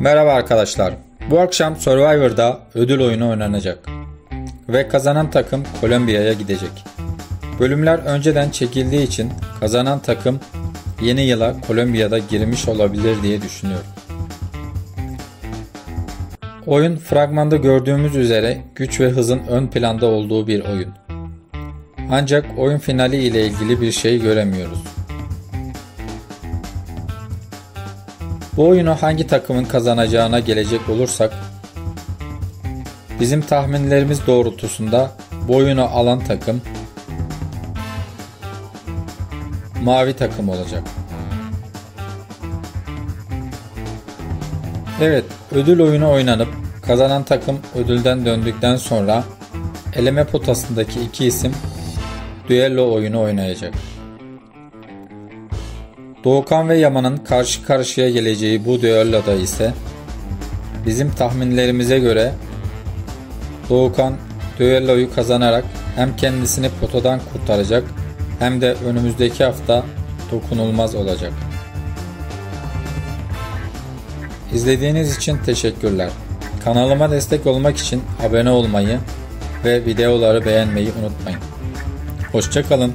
Merhaba arkadaşlar. Bu akşam Survivor'da ödül oyunu oynanacak. Ve kazanan takım Kolombiya'ya gidecek. Bölümler önceden çekildiği için kazanan takım yeni yıla Kolombiya'da girmiş olabilir diye düşünüyorum. Oyun fragmanda gördüğümüz üzere güç ve hızın ön planda olduğu bir oyun. Ancak oyun finali ile ilgili bir şey göremiyoruz. Bu oyunu hangi takımın kazanacağına gelecek olursak bizim tahminlerimiz doğrultusunda bu oyunu alan takım mavi takım olacak. Evet, ödül oyunu oynanıp kazanan takım ödülden döndükten sonra eleme potasındaki iki isim düello oyunu oynayacak. Doğukan ve Yaman'ın karşı karşıya geleceği bu düelloda ise bizim tahminlerimize göre Doğukan düelloyu kazanarak hem kendisini potadan kurtaracak hem de önümüzdeki hafta dokunulmaz olacak. İzlediğiniz için teşekkürler. Kanalıma destek olmak için abone olmayı ve videoları beğenmeyi unutmayın. Hoşçakalın.